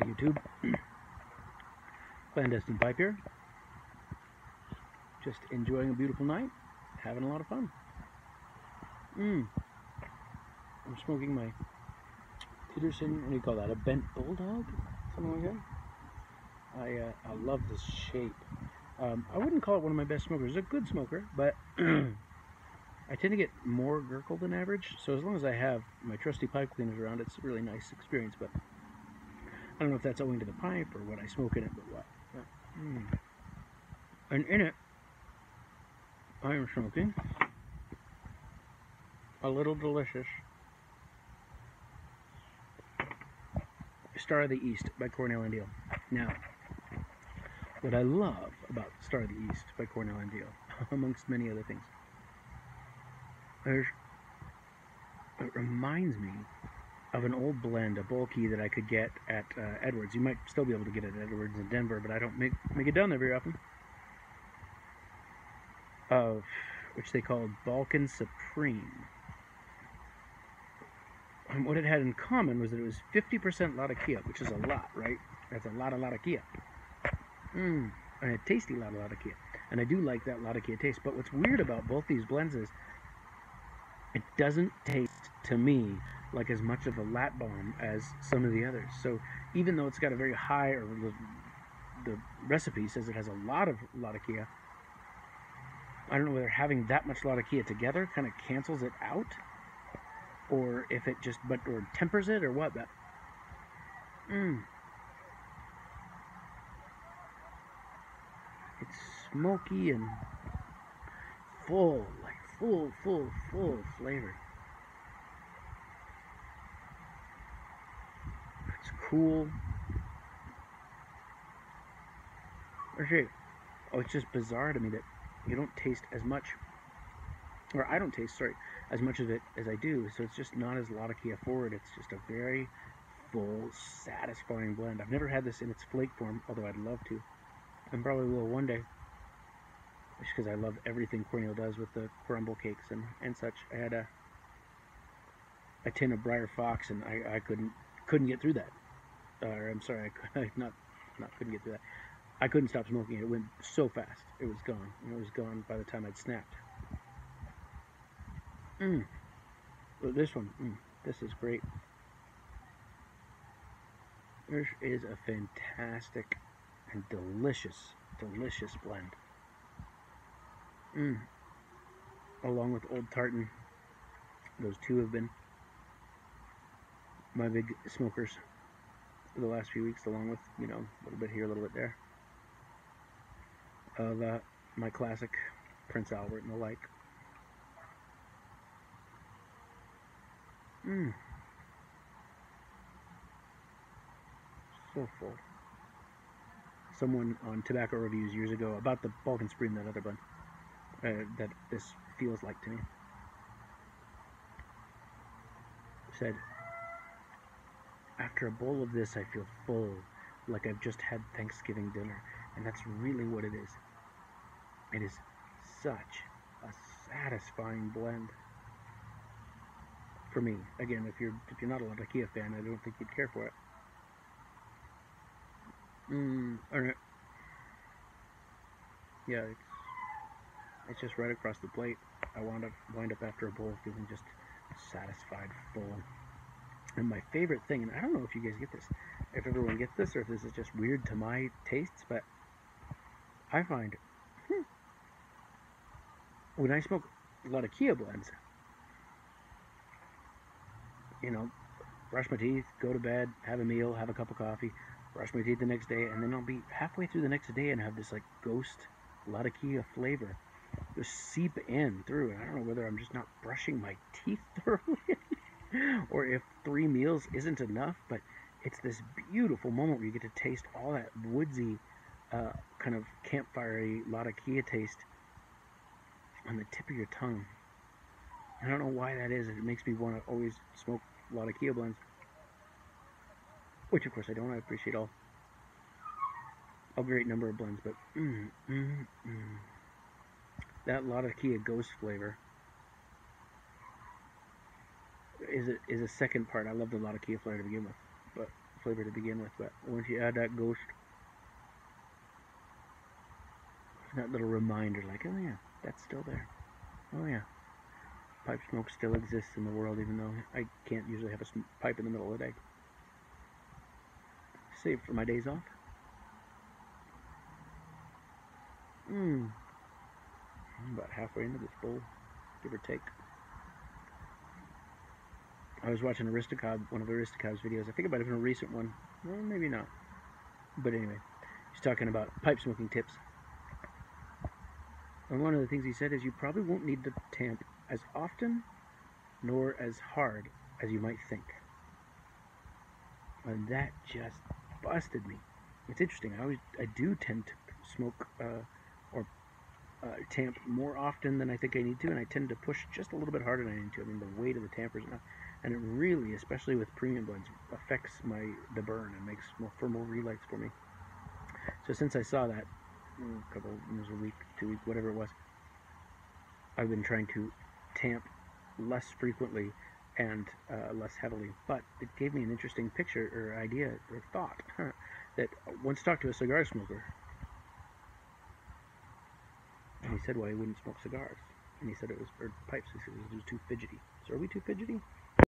YouTube. Clandestine Pipe here. Just enjoying a beautiful night, having a lot of fun. Mmm. I'm smoking my Peterson, what do you call that, a bent bulldog? Something like that. I, uh, I love this shape. Um, I wouldn't call it one of my best smokers. It's a good smoker, but I tend to get more gurgle than average. So as long as I have my trusty pipe cleaners around, it's a really nice experience. But I don't know if that's owing to the pipe or what I smoke in it, but what. But, mm. And in it, I am smoking a little delicious Star of the East by Cornell and Diehl. Now, what I love about Star of the East by Cornell and Diehl, amongst many other things, there's, it reminds me of an old blend, a bulky that I could get at uh, Edwards. You might still be able to get it at Edwards in Denver, but I don't make, make it down there very often. Of which they called Balkan Supreme. And what it had in common was that it was 50% Latakia, which is a lot, right? That's a lot of Latakia. Mmm, and a tasty lot of Latakia. And I do like that Latakia taste. But what's weird about both these blends is it doesn't taste to me like as much of a lat bomb as some of the others. So even though it's got a very high, or the, the recipe says it has a lot of Latakia, I don't know whether having that much Latakia together kind of cancels it out, or if it just but or tempers it or what. But mm. it's smoky and full, like full, full, full flavor. It's cool. Actually, oh, it's just bizarre to me that you don't taste as much, or I don't taste, sorry, as much of it as I do. So it's just not as Latakia forward. It's just a very full, satisfying blend. I've never had this in its flake form, although I'd love to. And probably will one day. Just because I love everything Cornell does with the crumble cakes and, and such. I had a a tin of Briar Fox and I, I couldn't couldn't get through that. Uh, I'm sorry, I, I not not couldn't get through that. I couldn't stop smoking it. It went so fast. It was gone. And it was gone by the time I'd snapped. Mmm. This one, mm, this is great. This is a fantastic and delicious, delicious blend. Mmm. Along with Old Tartan. Those two have been my big smokers for the last few weeks, along with, you know, a little bit here, a little bit there of uh, my classic Prince Albert and the like. Mmm. So full. Someone on Tobacco Reviews years ago about the Balkan Supreme, that other blend, uh, that this feels like to me, said, after a bowl of this, I feel full, like I've just had Thanksgiving dinner. And that's really what it is. It is such a satisfying blend for me. Again, if you're if you're not a Latakia fan, I don't think you'd care for it. Mmm. Alright. Yeah, it's it's just right across the plate. I wound up wind up after a bowl feeling just satisfied, full. And my favorite thing, and I don't know if you guys get this, if everyone gets this, or if this is just weird to my tastes, but I find hmm, when I smoke Latakia blends, you know, brush my teeth, go to bed, have a meal, have a cup of coffee, brush my teeth the next day, and then I'll be halfway through the next day and have this like ghost Latakia flavor just seep in through. And I don't know whether I'm just not brushing my teeth thoroughly or if three meals isn't enough, but it's this beautiful moment where you get to taste all that woodsy, uh, kind of campfirey Latakia taste on the tip of your tongue. I don't know why that is. It makes me want to always smoke Latakia blends. Which, of course, I don't. I appreciate all a great number of blends, but mm, mm, mm. that Latakia Ghost flavor is a, is a second part. I love the Latakia flavor to begin with, but flavor to begin with, but once you add that ghost, that little reminder, like, oh yeah, that's still there. Oh yeah, pipe smoke still exists in the world, even though I can't usually have a pipe in the middle of the day. Save for my days off. Mmm. About halfway into this bowl, give or take. I was watching Aristocob, one of Aristocob's videos. I think about it might have been a recent one. Well, maybe not. But anyway, he's talking about pipe smoking tips. And one of the things he said is you probably won't need the tamp as often nor as hard as you might think. And that just busted me. It's interesting. I always I do tend to smoke uh, or uh, tamp more often than I think I need to, and I tend to push just a little bit harder than I need to. I mean, the weight of the tampers enough, and it really, especially with premium blends, affects my the burn and makes more for more relights for me. So since I saw that mm, a couple, it was a week, two weeks, whatever it was, I've been trying to tamp less frequently and uh, less heavily. But it gave me an interesting picture or idea or thought huh, that once talked to a cigar smoker and he said why he wouldn't smoke cigars. And he said it was, or pipes, he said it was too fidgety. So are we too fidgety?